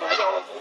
我不